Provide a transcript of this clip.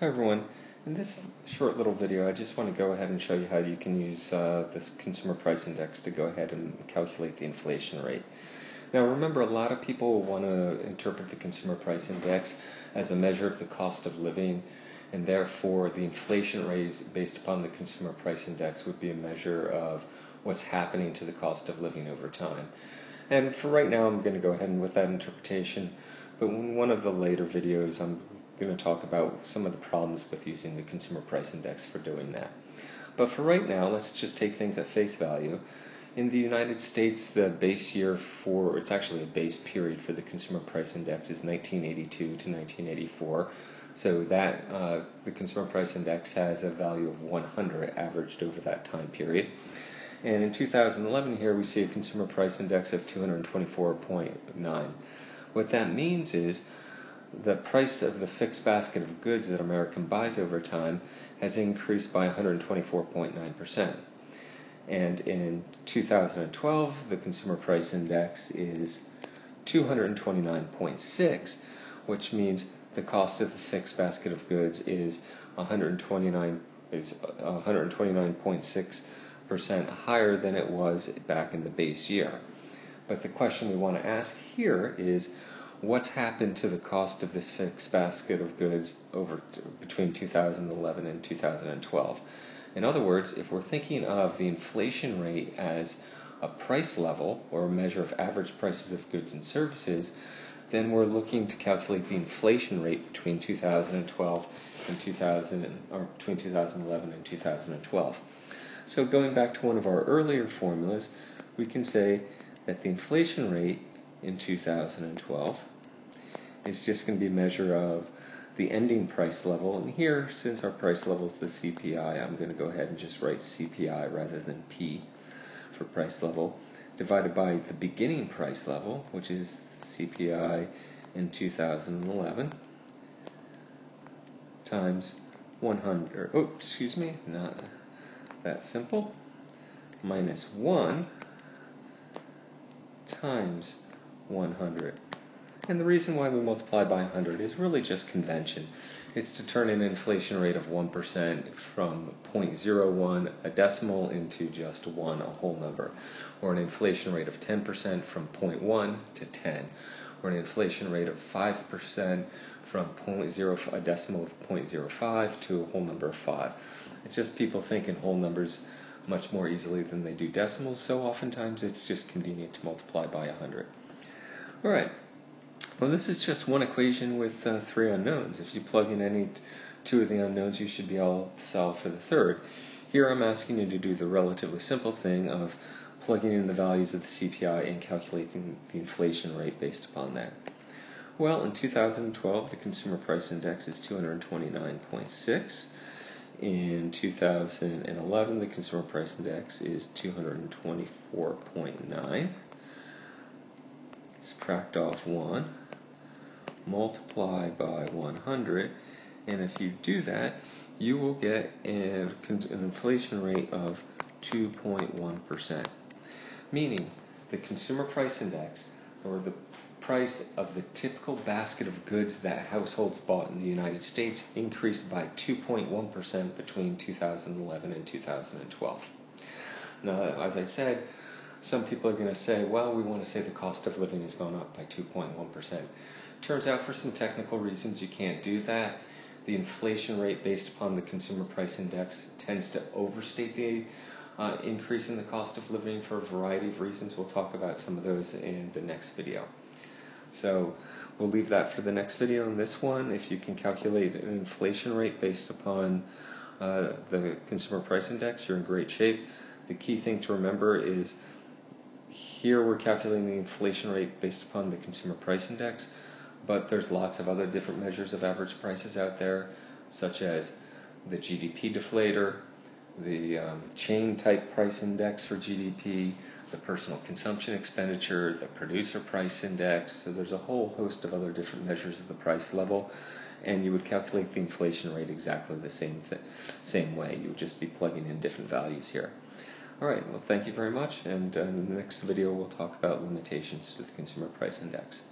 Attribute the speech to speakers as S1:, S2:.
S1: Hi everyone. In this short little video I just want to go ahead and show you how you can use uh, this consumer price index to go ahead and calculate the inflation rate. Now remember a lot of people want to interpret the consumer price index as a measure of the cost of living and therefore the inflation rate based upon the consumer price index would be a measure of what's happening to the cost of living over time. And for right now I'm going to go ahead and with that interpretation but in one of the later videos I'm going to talk about some of the problems with using the consumer price index for doing that. But for right now, let's just take things at face value. In the United States, the base year for, it's actually a base period for the consumer price index is 1982 to 1984. So that, uh, the consumer price index has a value of 100 averaged over that time period. And in 2011 here we see a consumer price index of 224.9. What that means is the price of the fixed basket of goods that American buys over time has increased by 124.9%. And in 2012, the consumer price index is 229.6, which means the cost of the fixed basket of goods is 129 is uh, 129.6% higher than it was back in the base year. But the question we want to ask here is what's happened to the cost of this fixed basket of goods over between 2011 and 2012. In other words, if we're thinking of the inflation rate as a price level or a measure of average prices of goods and services, then we're looking to calculate the inflation rate between 2012 and 2000 or between 2011 and 2012. So going back to one of our earlier formulas, we can say that the inflation rate in 2012 is just going to be a measure of the ending price level. And here, since our price level is the CPI, I'm going to go ahead and just write CPI rather than P for price level, divided by the beginning price level, which is CPI in 2011, times 100, oh, excuse me, not that simple, minus 1 times 100. And the reason why we multiply by 100 is really just convention. It's to turn an inflation rate of 1% from 0.01, a decimal, into just 1, a whole number. Or an inflation rate of 10% from 0.1 to 10. Or an inflation rate of 5% from 0.0, a decimal of 0.05 to a whole number of 5. It's just people think in whole numbers much more easily than they do decimals, so oftentimes it's just convenient to multiply by 100. All right. Well, this is just one equation with uh, three unknowns. If you plug in any two of the unknowns, you should be able to solve for the third. Here I'm asking you to do the relatively simple thing of plugging in the values of the CPI and calculating the inflation rate based upon that. Well, in 2012, the consumer price index is 229.6. In 2011, the consumer price index is 224.9. Subtract off 1 multiply by 100, and if you do that, you will get an, inflation rate of 2.1%. Meaning, the consumer price index, or the price of the typical basket of goods that households bought in the United States, increased by 2.1% between 2011 and 2012. Now, as I said, some people are going to say, well, we want to say the cost of living has gone up by 2.1%. Turns out for some technical reasons you can't do that. The inflation rate based upon the consumer price index tends to overstate the uh, increase in the cost of living for a variety of reasons. We'll talk about some of those in the next video. So we'll leave that for the next video. In this one, if you can calculate an inflation rate based upon uh, the consumer price index, you're in great shape. The key thing to remember is here we're calculating the inflation rate based upon the consumer price index but there's lots of other different measures of average prices out there, such as the GDP deflator, the um, chain type price index for GDP, the personal consumption expenditure, the producer price index. So there's a whole host of other different measures of the price level, and you would calculate the inflation rate exactly the same th- same way. You would just be plugging in different values here. All right. Well, thank you very much, and uh, in the next video we'll talk about limitations to the consumer price index.